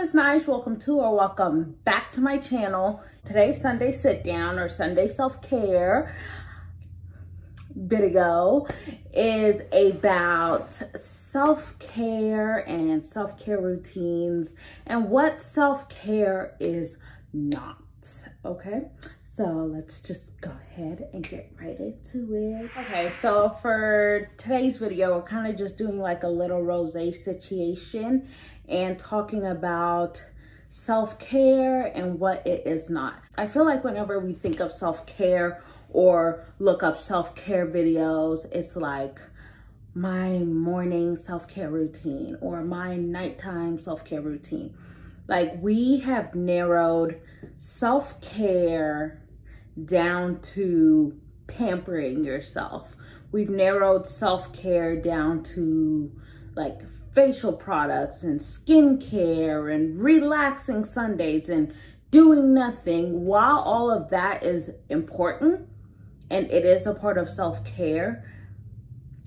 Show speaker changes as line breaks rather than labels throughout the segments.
it's Nyaj. Welcome to or welcome back to my channel. Today's Sunday sit down or Sunday self-care video is about self-care and self-care routines and what self-care is not, okay? So let's just go ahead and get right into it. Okay, so for today's video, we're kind of just doing like a little rose situation and talking about self-care and what it is not. I feel like whenever we think of self-care or look up self-care videos, it's like my morning self-care routine or my nighttime self-care routine. Like we have narrowed self-care down to pampering yourself. We've narrowed self-care down to like facial products and skincare and relaxing Sundays and doing nothing. While all of that is important and it is a part of self-care,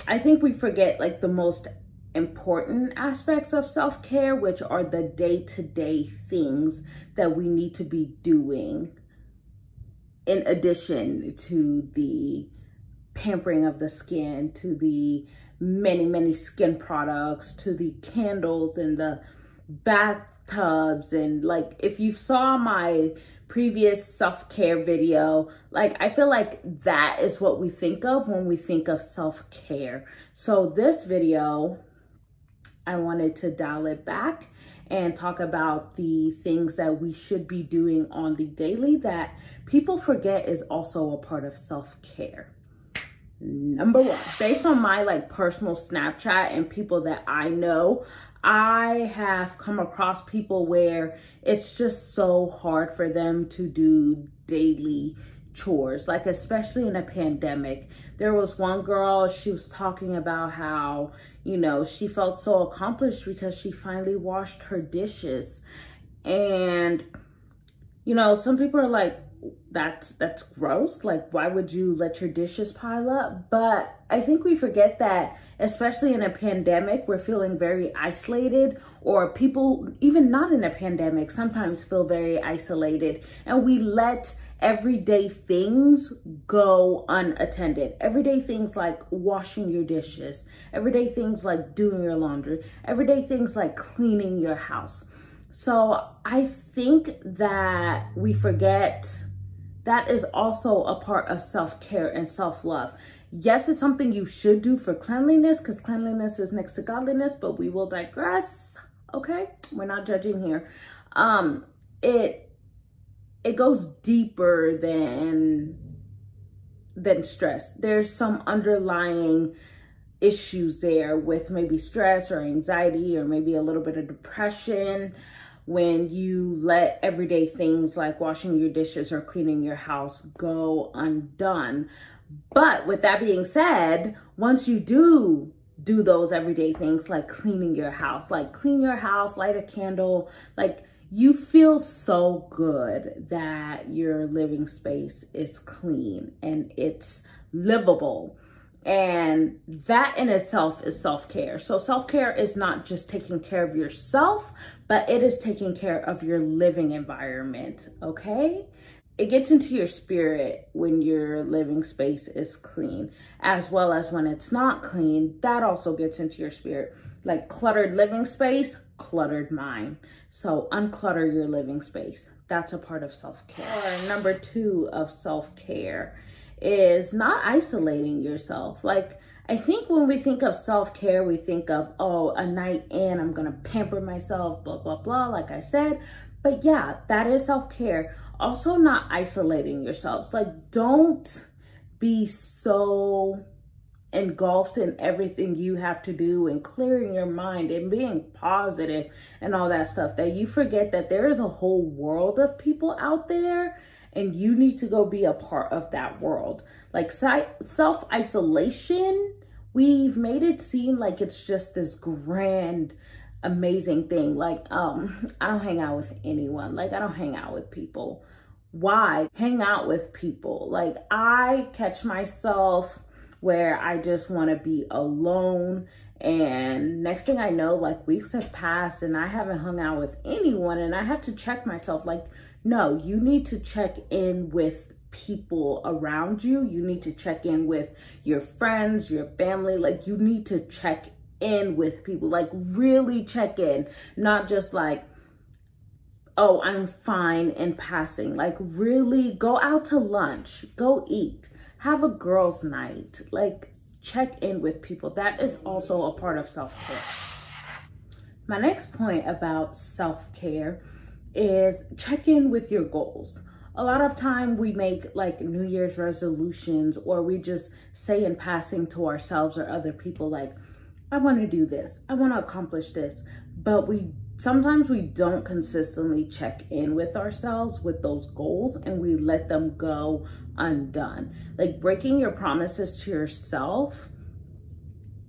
I think we forget like the most important aspects of self-care, which are the day-to-day -day things that we need to be doing in addition to the pampering of the skin, to the many, many skin products, to the candles and the bathtubs. And like, if you saw my previous self-care video, like I feel like that is what we think of when we think of self-care. So this video, I wanted to dial it back and talk about the things that we should be doing on the daily that people forget is also a part of self-care. Number one, based on my like personal Snapchat and people that I know, I have come across people where it's just so hard for them to do daily chores, like especially in a pandemic. There was one girl, she was talking about how, you know, she felt so accomplished because she finally washed her dishes. And, you know, some people are like, that's that's gross. Like why would you let your dishes pile up? But i think we forget that especially in a pandemic we're feeling very isolated or people even not in a pandemic sometimes feel very isolated. And we let everyday things go unattended. Everyday things like washing your dishes, everyday things like doing your laundry, everyday things like cleaning your house. So I think that we forget that is also a part of self-care and self-love. Yes, it's something you should do for cleanliness because cleanliness is next to godliness, but we will digress. Okay, we're not judging here. Um, it it goes deeper than than stress. There's some underlying issues there with maybe stress or anxiety or maybe a little bit of depression when you let everyday things like washing your dishes or cleaning your house go undone. But with that being said, once you do do those everyday things like cleaning your house, like clean your house, light a candle, like you feel so good that your living space is clean and it's livable. And that in itself is self care. So, self care is not just taking care of yourself, but it is taking care of your living environment, okay? It gets into your spirit when your living space is clean, as well as when it's not clean. That also gets into your spirit. Like cluttered living space, cluttered mind. So, unclutter your living space. That's a part of self care. Number two of self care is not isolating yourself. Like, I think when we think of self care, we think of, oh, a night in, I'm to pamper myself, blah, blah, blah, like I said. But yeah, that is self care. Also, not isolating yourselves. Like, don't be so engulfed in everything you have to do and clearing your mind and being positive and all that stuff that you forget that there is a whole world of people out there and you need to go be a part of that world. Like self isolation, we've made it seem like it's just this grand, amazing thing. Like, um, I don't hang out with anyone. Like, I don't hang out with people. Why hang out with people? Like, I catch myself where I just want to be alone And next thing I know, like weeks have passed and I haven't hung out with anyone. And I have to check myself like, no, you need to check in with people around you. You need to check in with your friends, your family. Like you need to check in with people, like really check in, not just like, oh, I'm fine in passing. Like really go out to lunch, go eat, have a girls night, like check in with people. That is also a part of self-care. My next point about self-care is check in with your goals. A lot of time we make like New Year's resolutions or we just say in passing to ourselves or other people like, I want to do this. I want to accomplish this. But we sometimes we don't consistently check in with ourselves with those goals and we let them go undone. Like breaking your promises to yourself,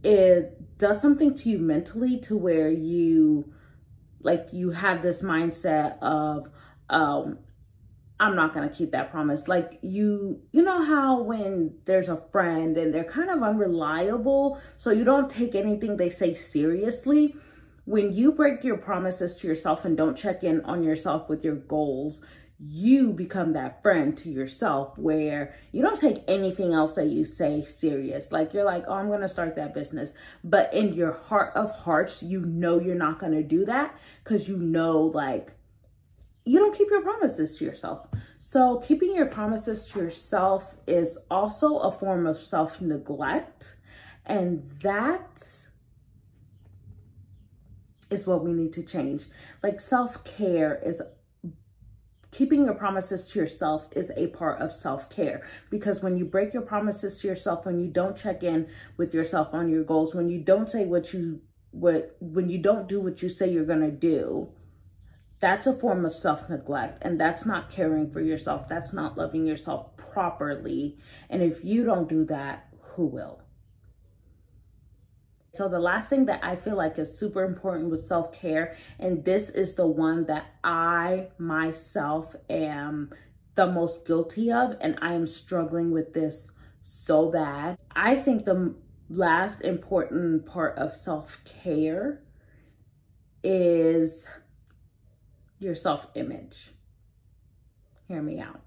it does something to you mentally to where you like you have this mindset of um I'm not going to keep that promise. Like you, you know how when there's a friend and they're kind of unreliable, so you don't take anything they say seriously. When you break your promises to yourself and don't check in on yourself with your goals, you become that friend to yourself where you don't take anything else that you say serious. Like you're like, oh, I'm going to start that business. But in your heart of hearts, you know you're not going to do that because you know, like, you don't keep your promises to yourself. So keeping your promises to yourself is also a form of self-neglect. And that is what we need to change. Like self-care is keeping your promises to yourself is a part of self-care because when you break your promises to yourself when you don't check in with yourself on your goals when you don't say what you what when you don't do what you say you're going to do that's a form of self-neglect and that's not caring for yourself. That's not loving yourself properly. And if you don't do that who will so the last thing that I feel like is super important with self-care, and this is the one that I myself am the most guilty of, and I am struggling with this so bad. I think the last important part of self-care is your self-image. Hear me out.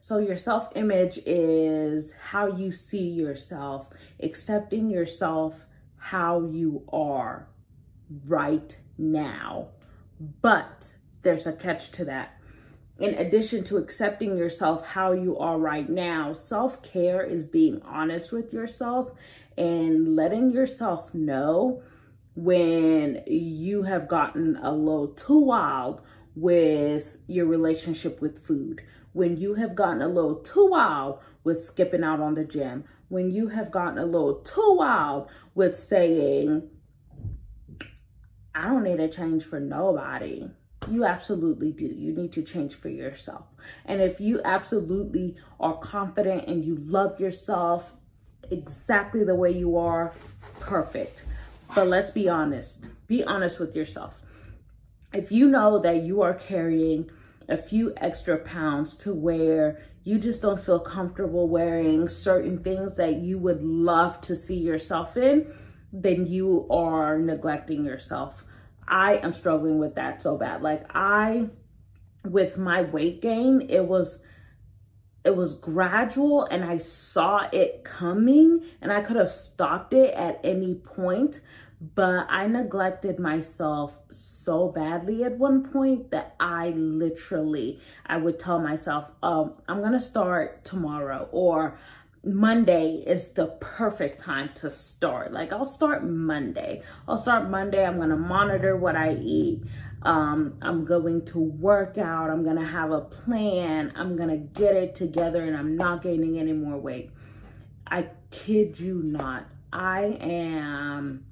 So your self-image is how you see yourself, accepting yourself how you are right now. But there's a catch to that. In addition to accepting yourself how you are right now, self-care is being honest with yourself and letting yourself know when you have gotten a little too wild with your relationship with food, when you have gotten a little too wild with skipping out on the gym, when you have gotten a little too wild with saying, I don't need to change for nobody. You absolutely do. You need to change for yourself. And if you absolutely are confident and you love yourself exactly the way you are, perfect. But let's be honest. Be honest with yourself. If you know that you are carrying a few extra pounds to where you just don't feel comfortable wearing certain things that you would love to see yourself in, then you are neglecting yourself. I am struggling with that so bad. Like I, with my weight gain, it was, it was gradual and I saw it coming and I could have stopped it at any point, but I neglected myself so badly at one point that I literally, I would tell myself, um, I'm going to start tomorrow or Monday is the perfect time to start. Like I'll start Monday. I'll start Monday. I'm going to monitor what I eat. Um, I'm going to work out. I'm going to have a plan. I'm going to get it together and I'm not gaining any more weight. I kid you not. I am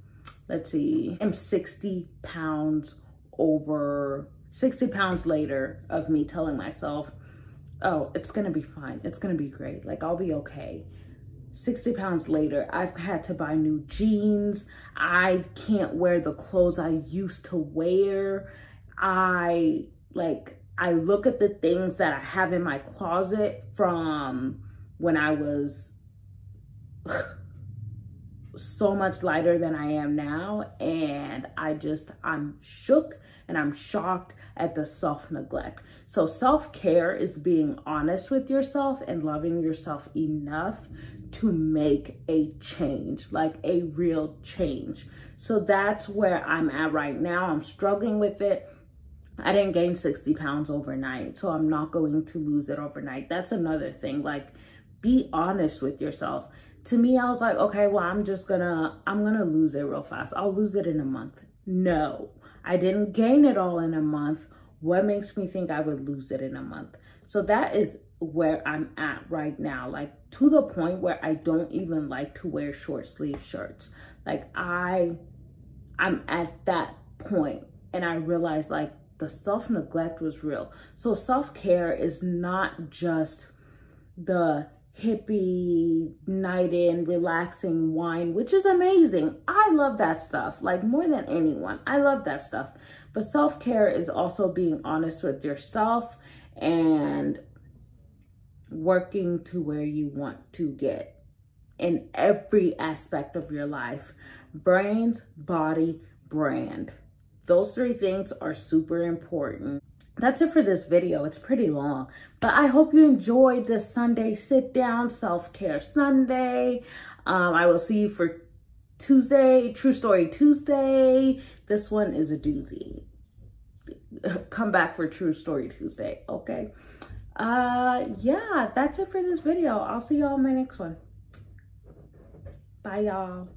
let's see, I'm 60 pounds over, 60 pounds later of me telling myself, oh, it's gonna be fine. It's gonna be great. Like, I'll be okay. 60 pounds later, I've had to buy new jeans. I can't wear the clothes I used to wear. I, like, I look at the things that I have in my closet from when I was so much lighter than I am now. And I just, I'm shook and I'm shocked at the self neglect. So, self care is being honest with yourself and loving yourself enough to make a change, like a real change. So, that's where I'm at right now. I'm struggling with it. I didn't gain 60 pounds overnight, so I'm not going to lose it overnight. That's another thing. Like, be honest with yourself to me, I was like, okay, well, I'm just gonna, I'm gonna lose it real fast. I'll lose it in a month. No, I didn't gain it all in a month. What makes me think I would lose it in a month? So that is where I'm at right now. Like to the point where I don't even like to wear short sleeve shirts. Like I, I'm at that point and I realized like the self neglect was real. So self care is not just the hippie night in relaxing wine which is amazing. I love that stuff like more than anyone. I love that stuff. But self-care is also being honest with yourself and working to where you want to get in every aspect of your life. Brains body brand. Those three things are super important that's it for this video. It's pretty long, but I hope you enjoyed this Sunday sit down self-care Sunday. Um, I will see you for Tuesday, True Story Tuesday. This one is a doozy. Come back for True Story Tuesday, okay? Uh, yeah, that's it for this video. I'll see y'all in my next one. Bye, y'all.